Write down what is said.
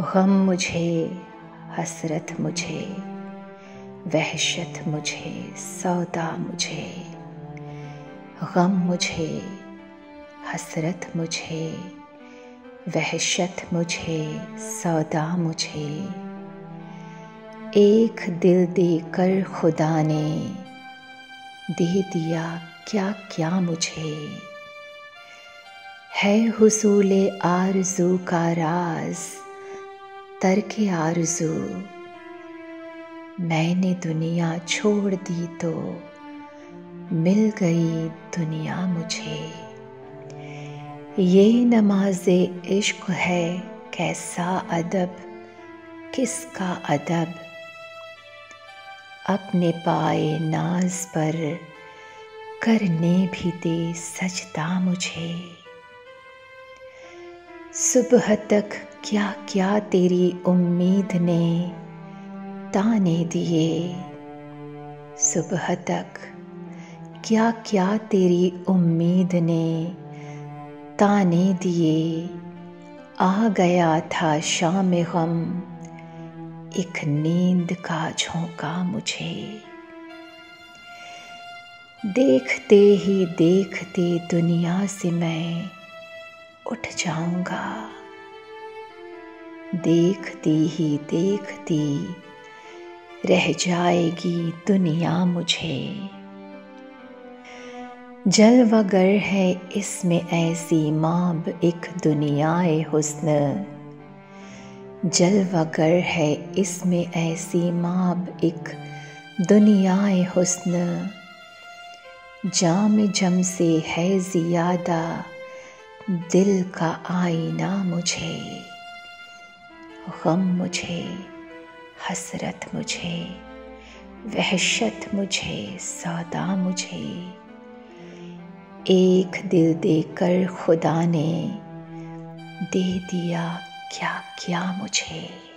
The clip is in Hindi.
गम मुझे, हसरत मुझे, वहशत मुझे, सौदा मुझे। गम मुझे, हसरत मुझे, वहशत मुझे, सौदा मुझे। एक दिल देकर खुदा ने दे दिया क्या क्या मुझे। है हुसूल आरज़ू का राज तरक आरज़ू। मैंने दुनिया छोड़ दी तो मिल गई दुनिया मुझे। ये नमाज़ इश्क है, कैसा अदब, किसका अदब? अपने पाए नाज पर करने भी दे सजदा मुझे। सुबह तक क्या क्या तेरी उम्मीद ने ताने दिए। सुबह तक क्या क्या तेरी उम्मीद ने ताने दिए। आ गया था शाम गम, एक नींद का झोंका मुझे। देखते ही देखते दुनिया से मैं उठ जाऊँगा। देखती ही देखती रह जाएगी दुनिया मुझे। जल वगर है इसमें ऐसी माब, एक दुनियाए हुस्न। जल वगर है इसमें ऐसी माब, एक दुनियाए हुस्न। जाम जम से है ज़ियादा दिल का आईना मुझे, गम मुझे, हसरत मुझे, वहशत मुझे, सादा मुझे। एक दिल देकर खुदा ने दे दिया क्या क्या मुझे।